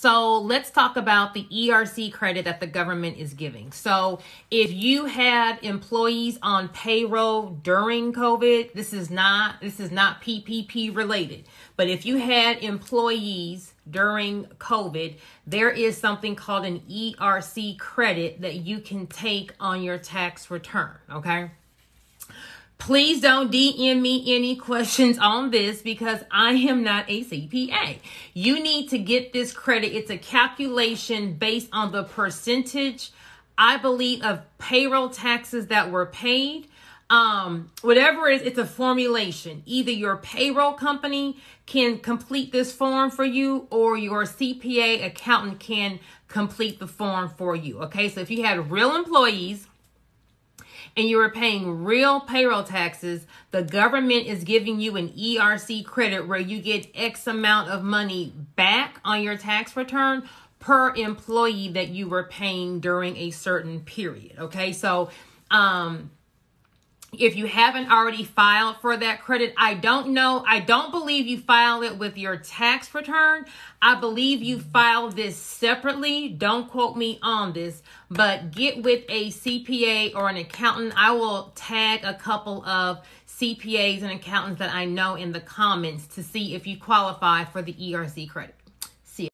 So let's talk about the ERC credit that the government is giving. So if you had employees on payroll during COVID, this is not this is not PPP related. But if you had employees during COVID, there is something called an ERC credit that you can take on your tax return, okay? Please don't DM me any questions on this because I am not a CPA. You need to get this credit. It's a calculation based on the percentage, I believe, of payroll taxes that were paid. Um, whatever it is, it's a formulation. Either your payroll company can complete this form for you or your CPA accountant can complete the form for you. Okay, so if you had real employees, and you are paying real payroll taxes, the government is giving you an ERC credit where you get X amount of money back on your tax return per employee that you were paying during a certain period. Okay, so um, if you haven't already filed for that credit, I don't know. I don't believe you file it with your tax return. I believe you file this separately. Don't quote me on this, but get with a CPA or an accountant. I will tag a couple of CPAs and accountants that I know in the comments to see if you qualify for the ERC credit.